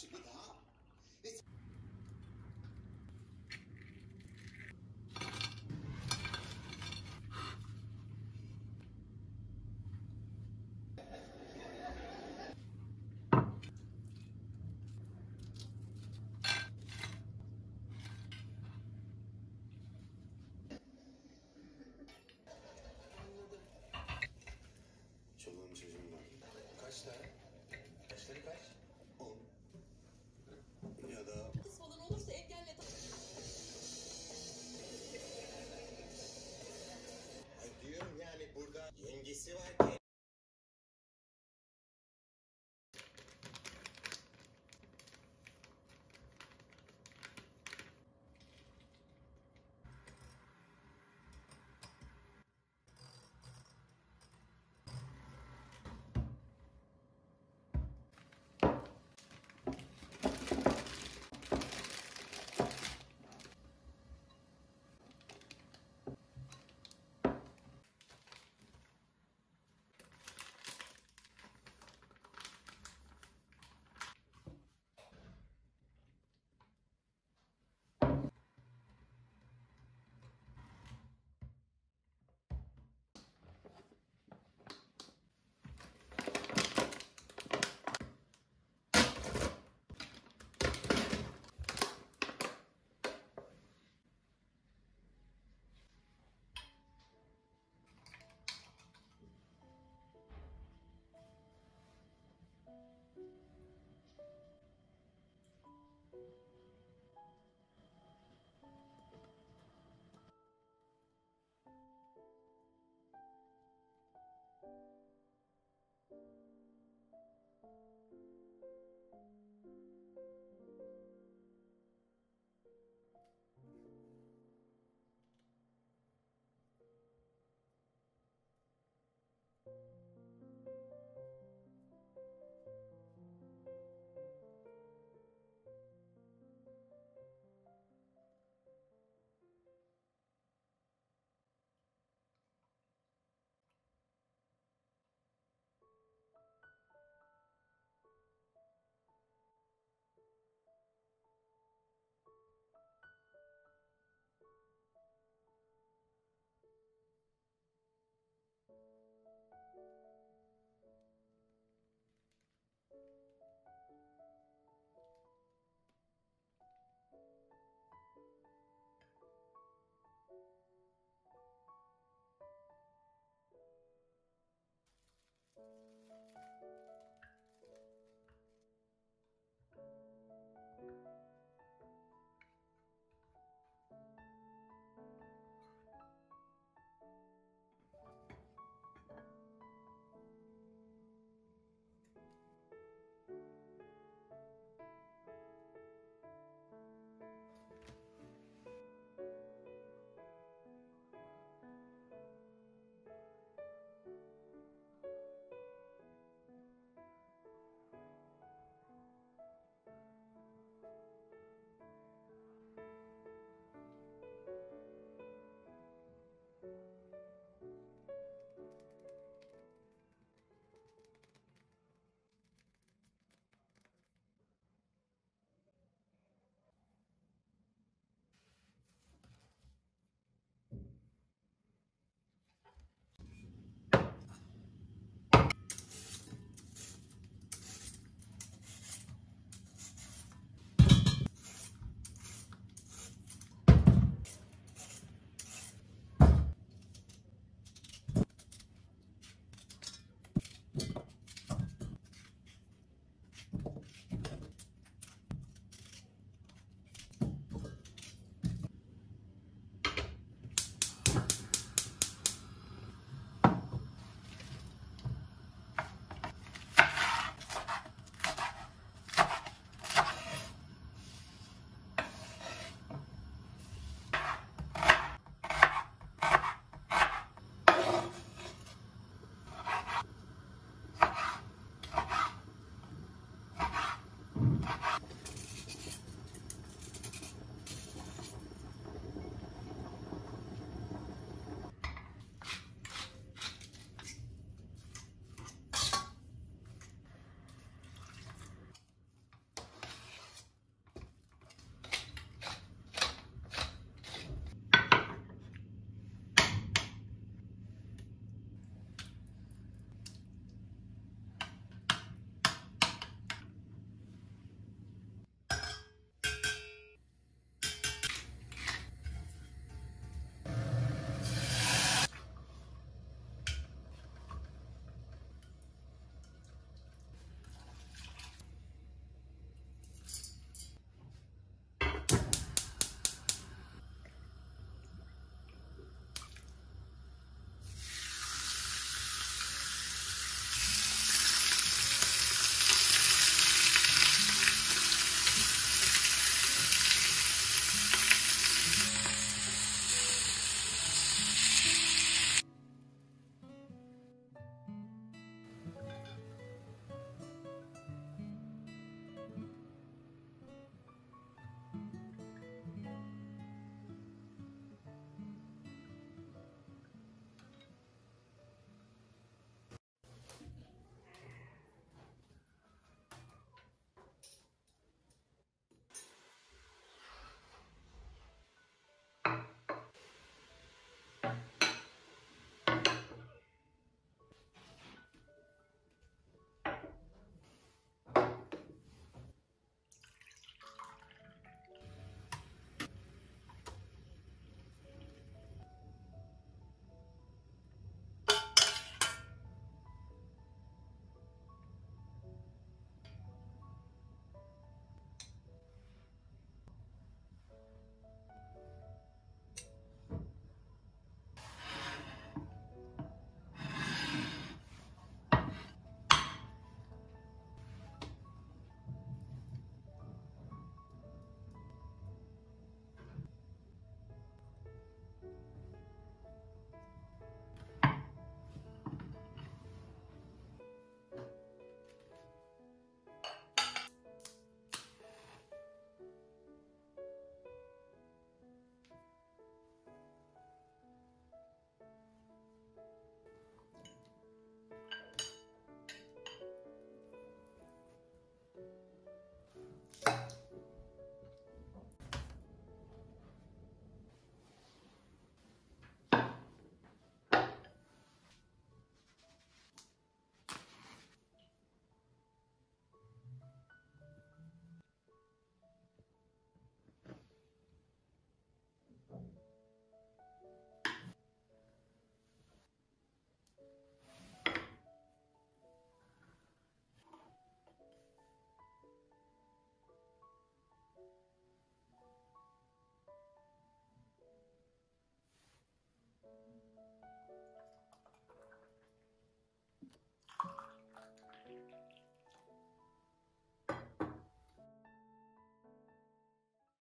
Absolutely Yenge se va a